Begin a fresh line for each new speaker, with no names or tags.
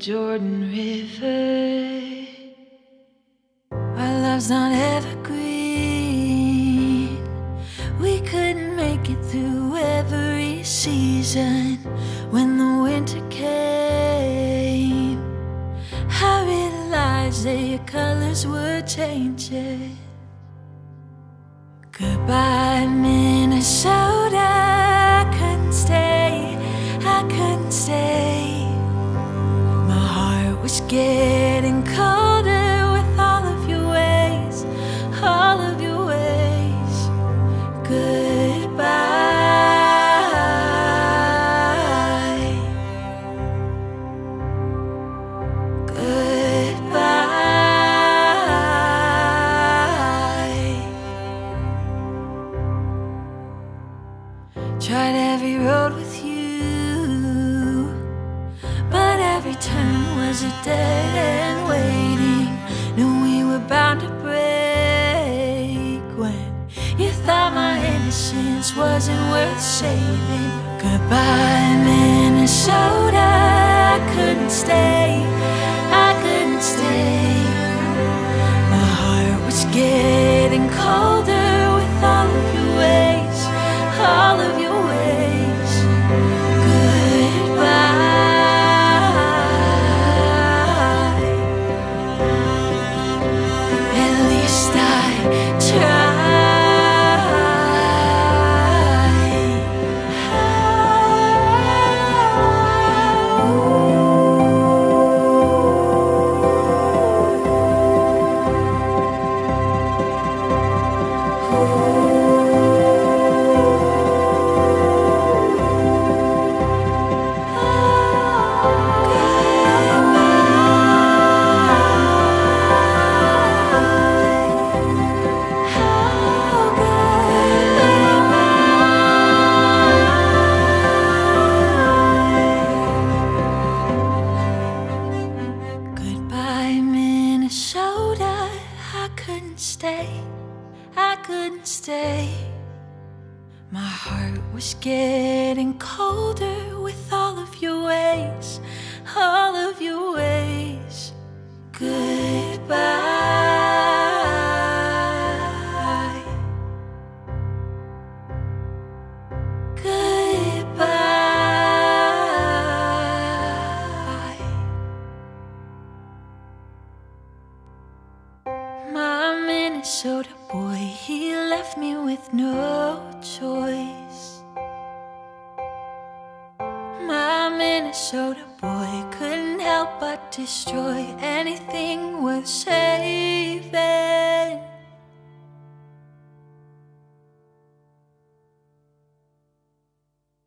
Jordan River. Our love's not evergreen. We couldn't make it through every season when your colors were changing. Goodbye, Minnesota. Tried every road with you, but every turn was a dead end waiting. Knew we were bound to break when you thought my innocence wasn't worth saving. Goodbye, Minnesota. I couldn't stay. Couldn't stay. My heart was getting colder with all of your ways, all of your ways. Goodbye. Goodbye. My Minnesota left me with no choice. My Minnesota boy couldn't help but destroy anything worth saving.